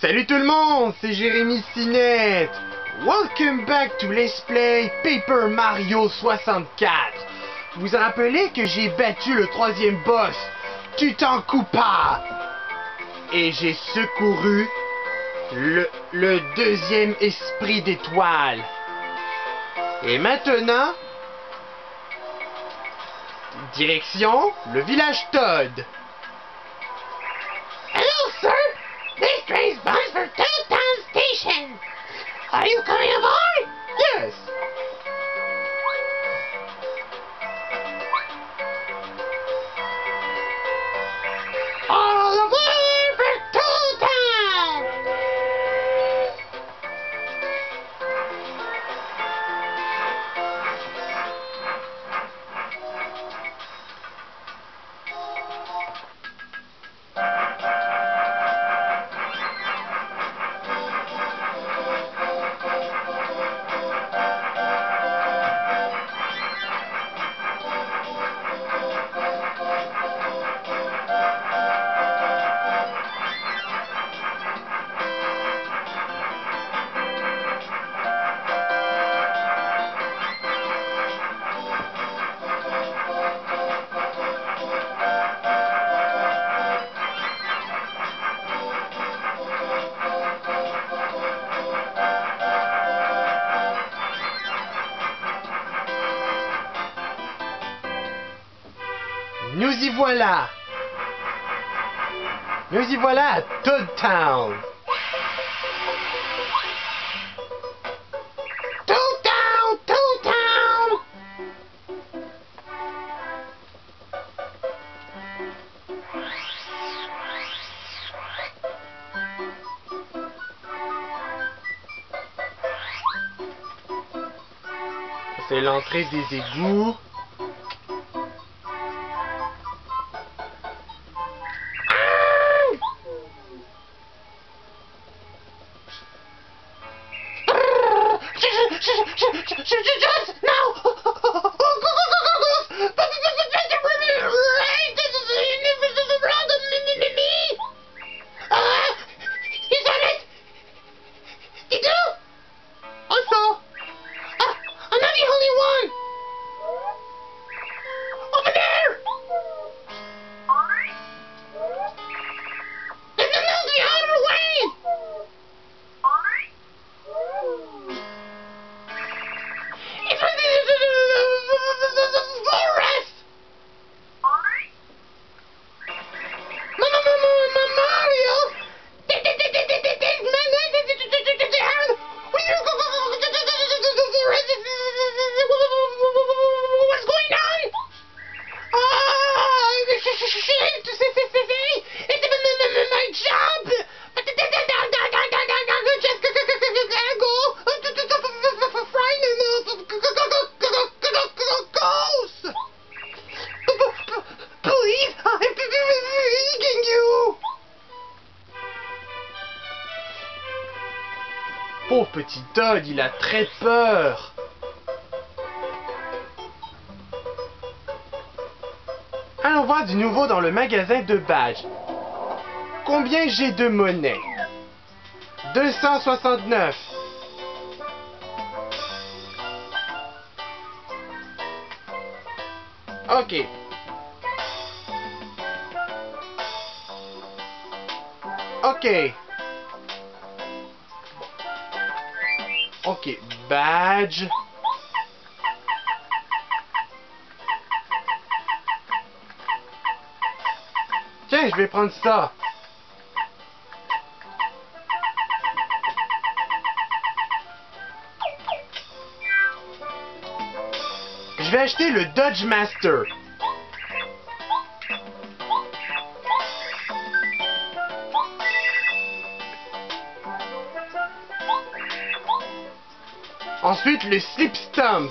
Salut tout le monde, c'est Jérémy Sinette. Welcome back to Let's Play Paper Mario 64. Vous vous rappelez que j'ai battu le troisième boss, Tutankupa. Et j'ai secouru le, le deuxième esprit d'étoile. Et maintenant, direction le village Todd. For Town Station. Are you coming aboard? Yes. Voilà. Nous y voilà à Todd Town. Town, Town. C'est l'entrée des égouts. Todd, il a très peur. Allons voir du nouveau dans le magasin de badges. Combien j'ai de monnaie 269. Ok. Ok. Ok, badge. Tiens, je vais prendre ça. Je vais acheter le Dodge Master. Ensuite, le Slip Stump.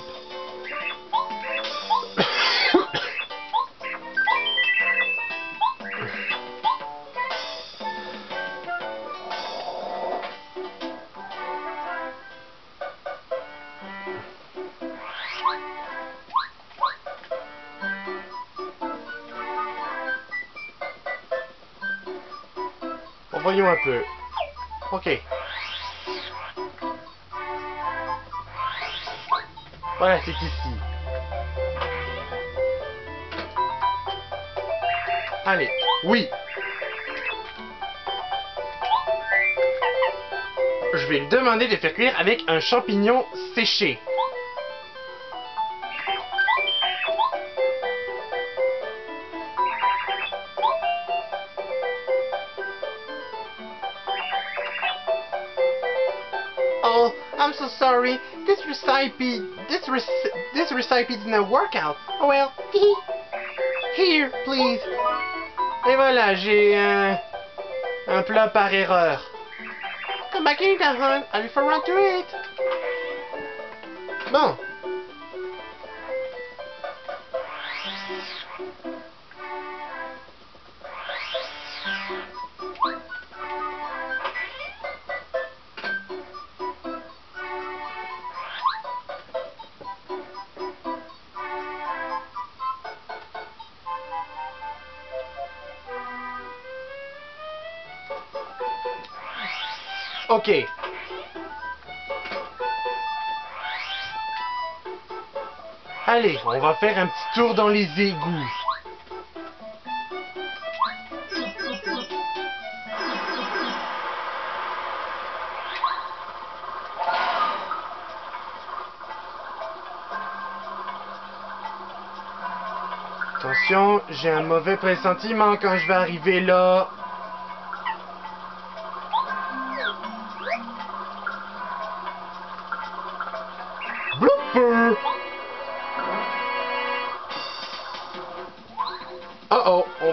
voyons un peu. Ok. Voilà, c'est ici. Allez, oui. Je vais demander de faire cuire avec un champignon séché. Oh, I'm so sorry. This recipe, this recipe didn't work out. Oh well. Here, please. Et voilà, j'ai un, un plat par erreur. Come back in, Calhoun. I'll run to it. Bon. On va faire un petit tour dans les égouts. Attention, j'ai un mauvais pressentiment quand je vais arriver là.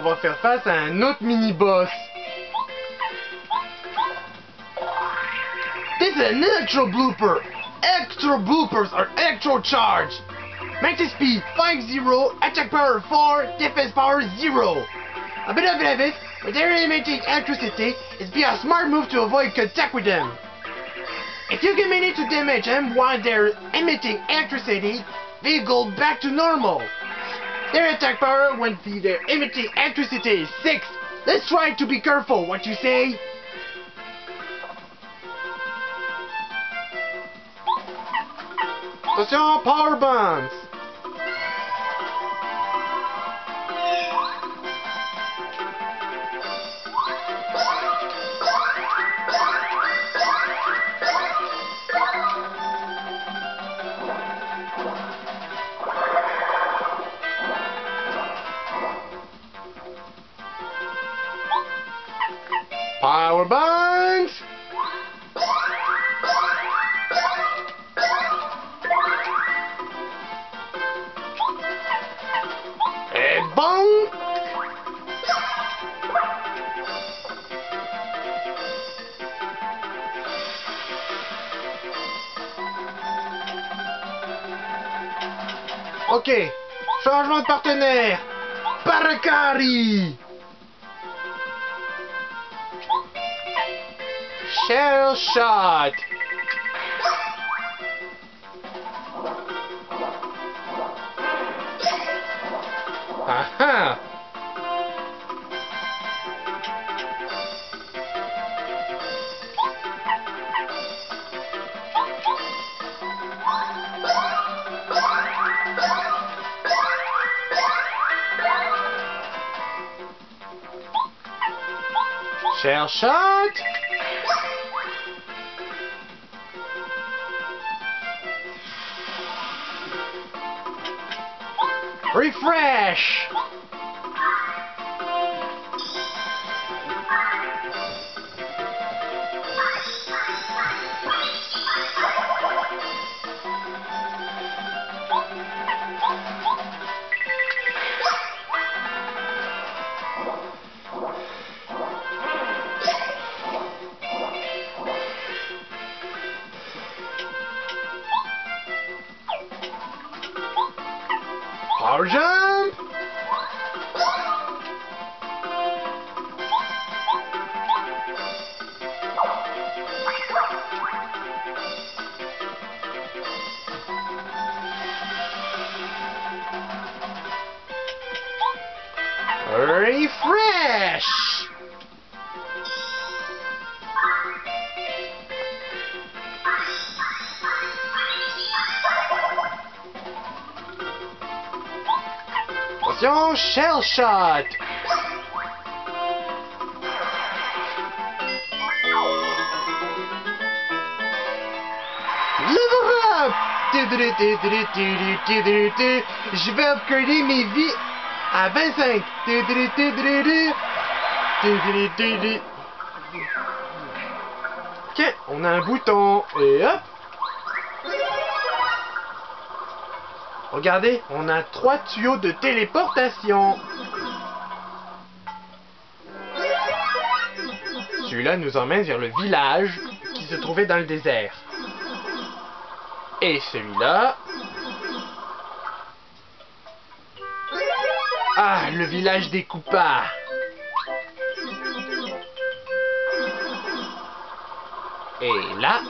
Va faire face à un autre mini-boss. This is an electro blooper. Extra bloopers are electro charged. Max speed 5-0, attack power 4, defense power 0. A bit of it, when they're emitting electricity, it's be a smart move to avoid contact with them. If you can manage to damage them while they're emitting electricity, they go back to normal. Their attack power when they're emitting electricity is 6. Let's try to be careful what you say. Attention, power bombs. Parakarry. Shell shot. Shell shot. Refresh! Shell shot! Level up! Je vais upgrader mes vies à 25. Ok, on a un bouton et hop! Regardez, on a trois tuyaux de téléportation. Celui-là nous emmène vers le village qui se trouvait dans le désert. Et celui-là... Ah, le village des Koopas. Et là...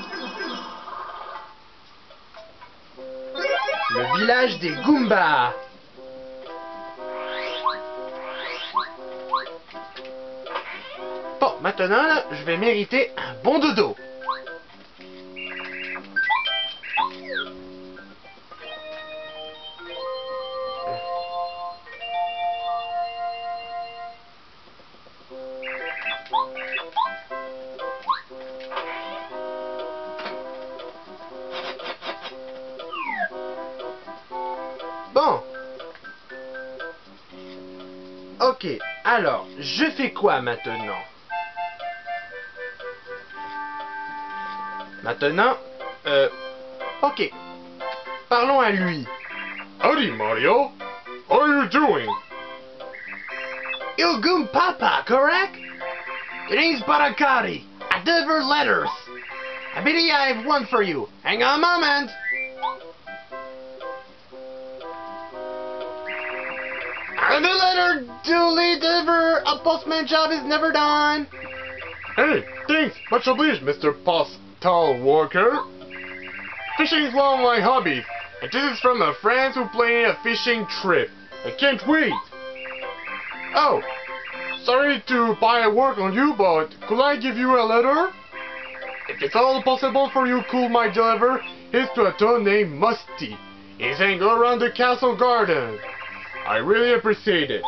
Le village des Goombas. Bon, maintenant, je vais mériter un bon dodo. Ok, alors, je fais quoi maintenant? Maintenant, euh, ok. Parlons à lui. Howdy, Mario. How are you doing? Ilgum Papa, correct? It name's Barakari. I deliver letters. I believe I have one for you. Hang on a moment. Duly delivered. A postman job is never done. Hey, thanks. Much obliged, Mr. Postal Worker. Fishing is one of my hobbies, and this is from a friends who planned a fishing trip. I can't wait. Oh, sorry to buy a work on you, but could I give you a letter? If it's all possible for you, cool my deliver, here's to a toad named Musty. He's go around the castle garden. I really appreciate it.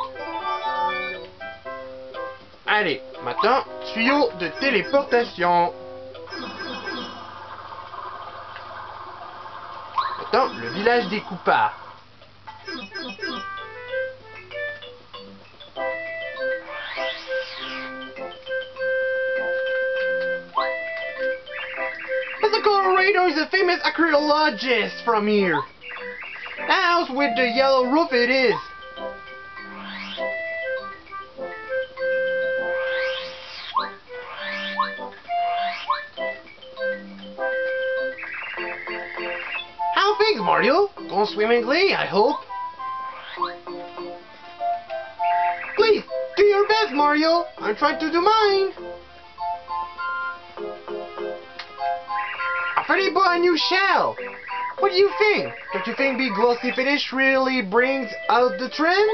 Allez, maintenant, tuyau de téléportation. Maintenant, le village des Koopas. Mr. Colorado is a famous archaeologist from here. That house with the yellow roof it is. Mario? Swimmingly, I hope. Please, do your best, Mario. I'm trying to do mine. I've already bought a new shell. What do you think? Don't you think big glossy finish really brings out the trend?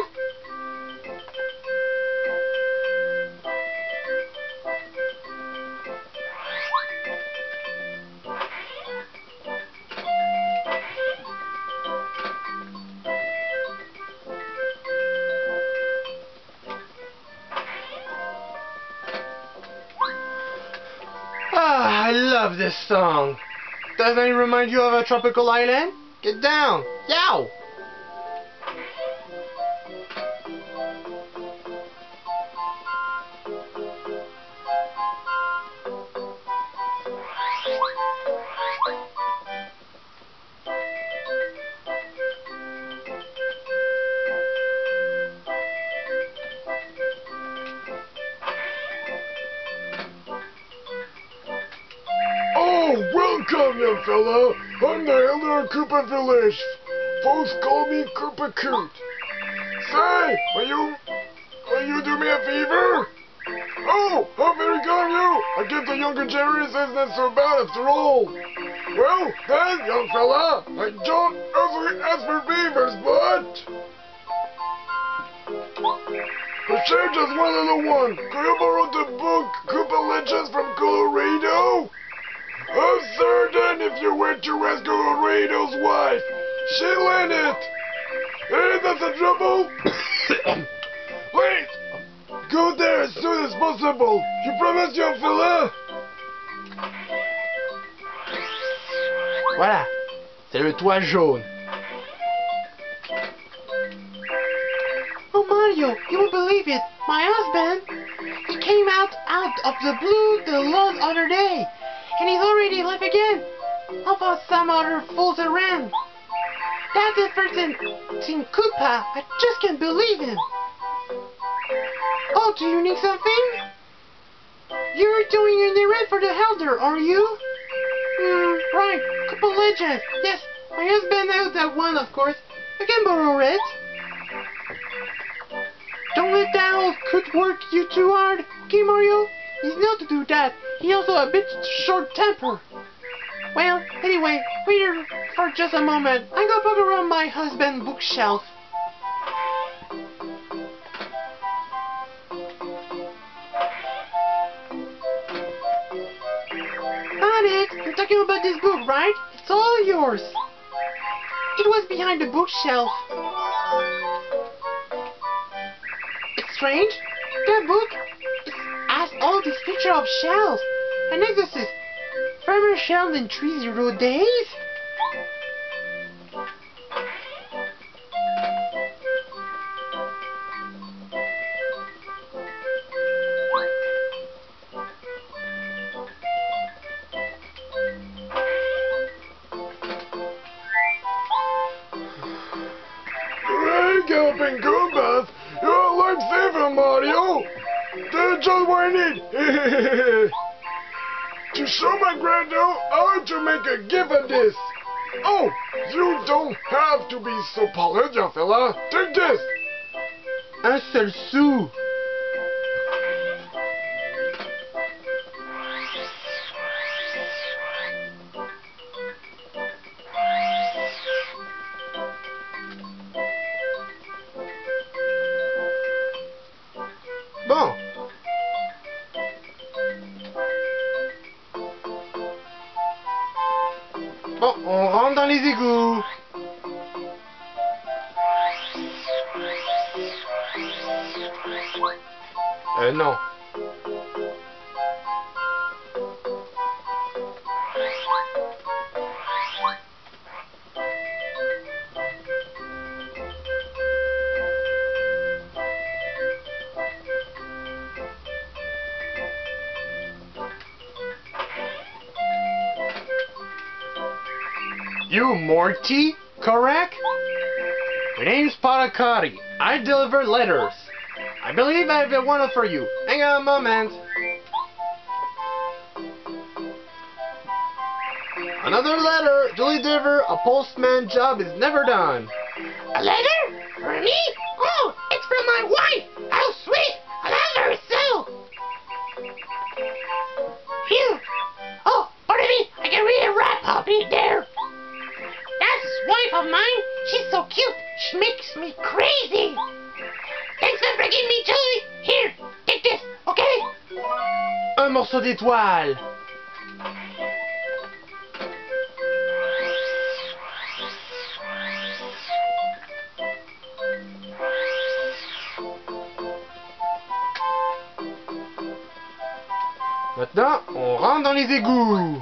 Song. Doesn't it remind you of a tropical island? Get down! Yow! Welcome, young fella. I'm the elder of Koopa Village. Folks call me Koopa Koot. Say, will you, will you do me a favor? Oh, how very kind of you. I guess the younger generation isn't so bad after all. Well, then, young fella, I don't ever ask for favors, but... The sure, just one little one. Could you borrow the book Koopa Legends from Kolorado? I'm certain if you were to ask Kolorado's wife, she'll lend it. Hey, that's the trouble. Wait! Go there as soon as possible! You promise, young fella? Voilà. C'est le toit jaune. Oh, Mario, you won't believe it. My husband, he came out out of the blue the last other day, and he's already left again. How about some other fools around? That's the person, Team Koopa. I just can't believe him. Oh, do you need something? You're doing an errand for the Elder, are you? Hmm, right. Koopa Legend. Yes, my husband knows that one, of course. I can borrow it. Don't let that old work you too hard, okay, Mario? He's known to do that. He also a bit short temper. Well, anyway, wait for just a moment. I'm gonna poke around my husband's bookshelf. Onyx, you're talking about this book, right? It's all yours. It was behind the bookshelf. It's strange. That book it Oh, all these pictures of shells. I know this is Farmer shells than trees days? Bon. Bon, on rentre dans les égouts. Euh, non. Morty, correct? My name's Parakarry. I deliver letters. I believe I have one for you. Hang on a moment. Another letter deliver. A postman job is never done. A letter? Maintenant, on rentre dans les égouts.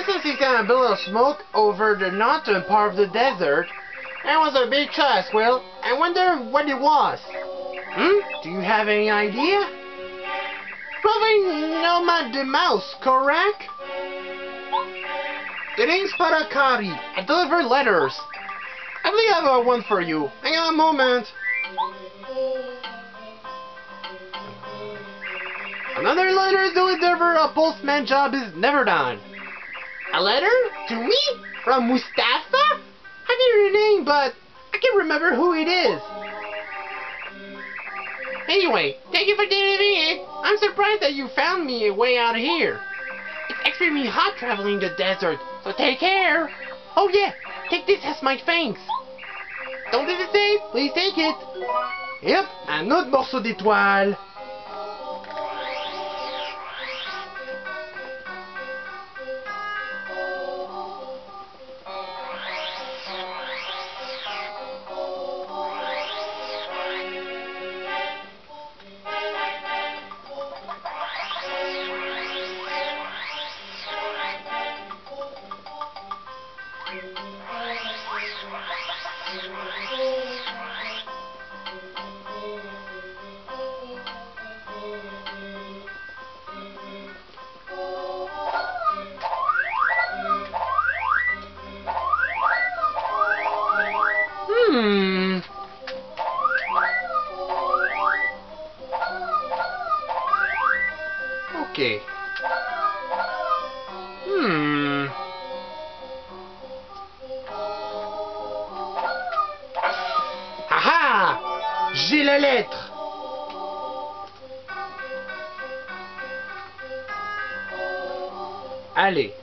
Recently got a bill of smoke over the northern part of the desert. That was a big trash, Will. I wonder what it was. Hmm? Do you have any idea? Probably Nomadimouse, correct? The name's Parakarry. I deliver letters. I believe I have one for you. Hang on a moment. Another letter to deliver a postman job is never done. A letter? To me? From Mustafa? I get your name, but I can't remember who it is. Anyway, thank you for delivering it. I'm surprised that you found me way out here. It's extremely hot traveling the desert, so take care. Oh yeah, take this as my thanks. Don't hesitate, please take it. Yep, un autre morceau d'étoile. Okay. Hmm. Ah ah J'ai la lettre Allez.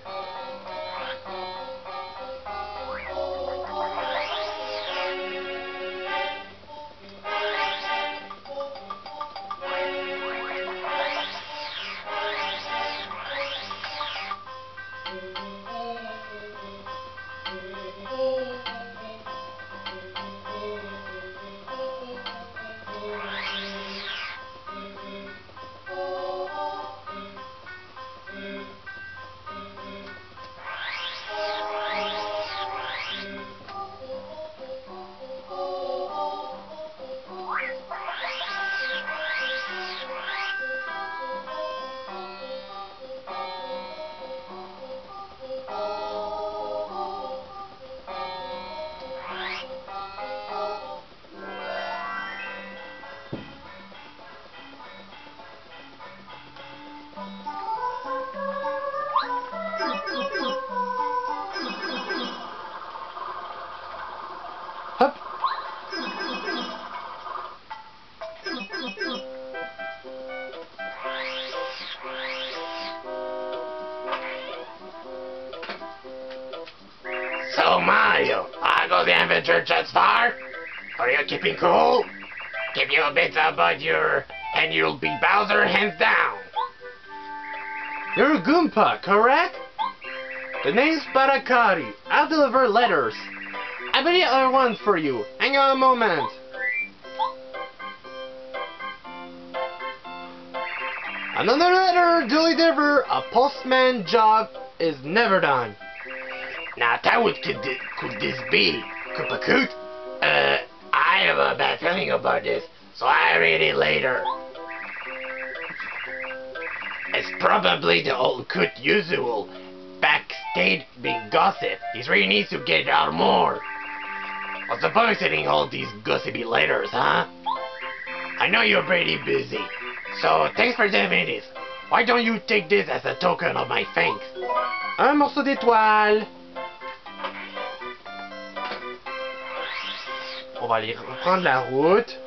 Keeping cool? Give you a bit about uh, your and you'll be Bowser hands down. You're a Goomba, correct? The name's Parakarry. I'll deliver letters. I have another one for you. Hang on a moment. Another letter deliver. A postman job is never done. Now that would could, could this be? Koopa Koot? I have a bad feeling about this, so I read it later. It's probably the old Koot usual. Backstage gossip. He really needs to get out more. What's the point sending all these gossipy letters, huh? I know you're pretty busy, so thanks for doing this. Why don't you take this as a token of my thanks? Un morceau d'étoile. On va aller reprendre la route.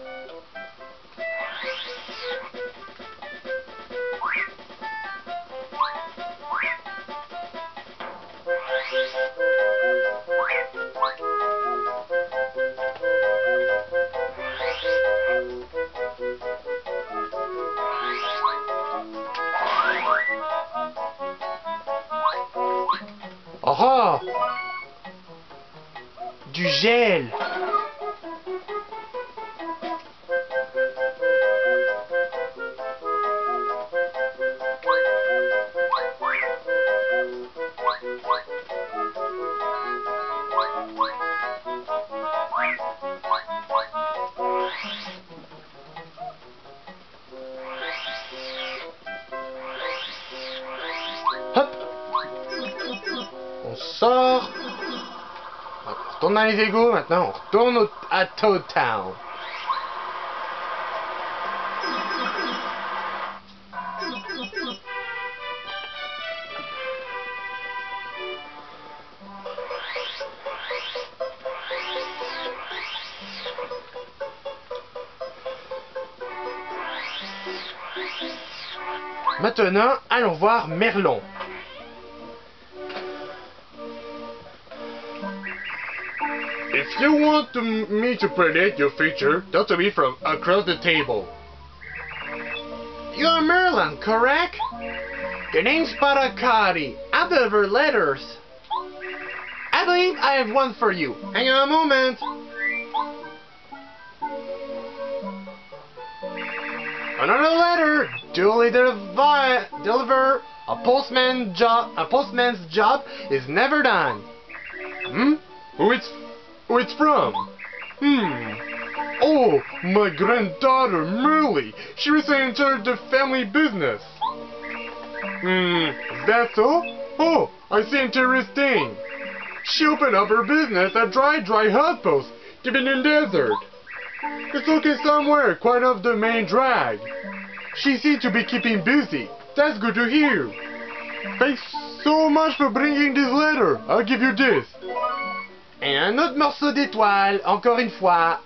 Oh oh Du gel les maintenant. On retourne au, à Toad Town. Maintenant, allons voir Merlon. Want to, me to predict your future, to me from across the table. You're Merlon, correct? Your name's Parakarry. I deliver letters. I believe I have one for you. Hang on a moment. Another letter. Duly deliver. Deliver. A postman job. A postman's job is never done. Hmm? Who it's, who it's from? Hmm. Oh, my granddaughter, Merlee. She recently entered the family business. Hmm, is that so? Oh, I see interesting. She opened up her business at Dry Dry Outpost, given in the desert. It's looking somewhere quite off the main drag. She seems to be keeping busy. That's good to hear. Thanks so much for bringing this letter. I'll give you this. Et un autre morceau d'étoile, encore une fois.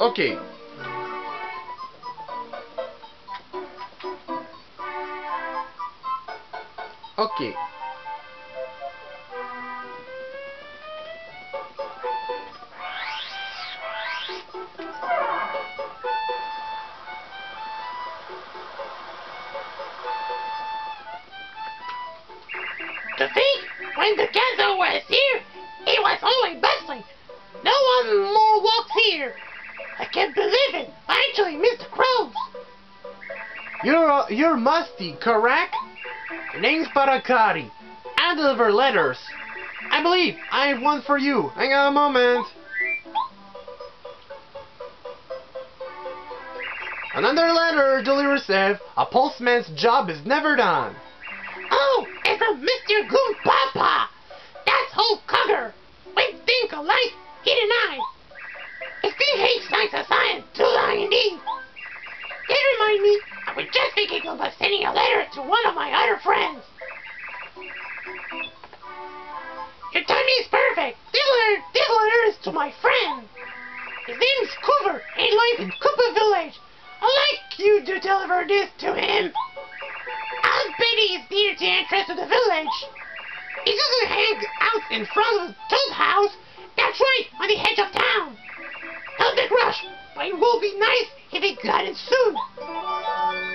Ok. Ok. When the Gazo was here, it was only bustling. No one more walks here. I can't believe it. I actually missed the crows. You're uh, you're Musty, correct? Your name's Parakarry. I deliver letters. I believe I have one for you. Hang on a moment. Another letter duly received. A postman's job is never done. Oh, Mr. Goon Papa. That's Hulk Cugger. We think alike, he and I. His thing hates science science too indeed. It remind me, I was just thinking about sending a letter to one of my other friends. Your timing is perfect. This letter, this letter is to my friend. His name is Cooper, and he lives in Koopa Village. I'd like you to deliver this to him. Betty is near the entrance to the village. He doesn't hang out in front of the house. That's right, on the edge of town. No big rush, but it will be nice if he got it soon.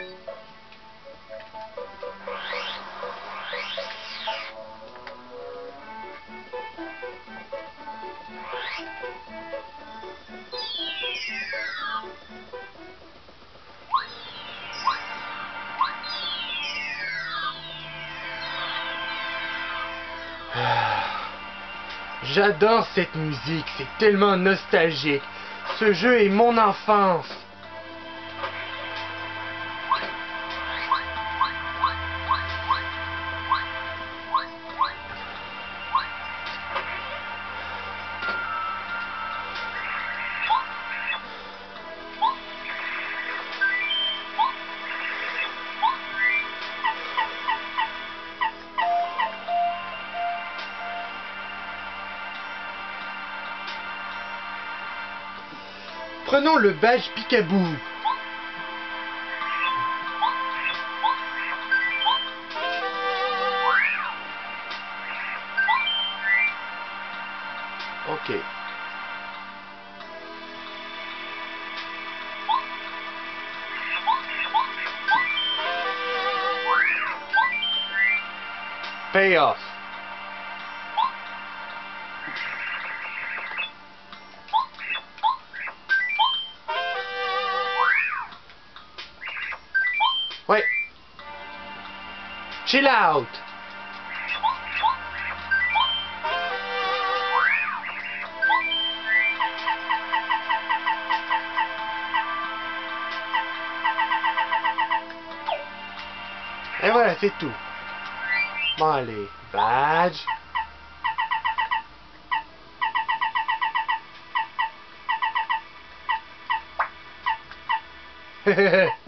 J'adore cette musique, c'est tellement nostalgique. Ce jeu est mon enfance. Prenons le badge Picaboo. out! Et voilà, c'est tout. Bon, allez, badge. Hehehe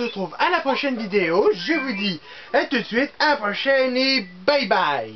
se retrouve à la prochaine vidéo. Je vous dis à tout de suite, à la prochaine et bye bye.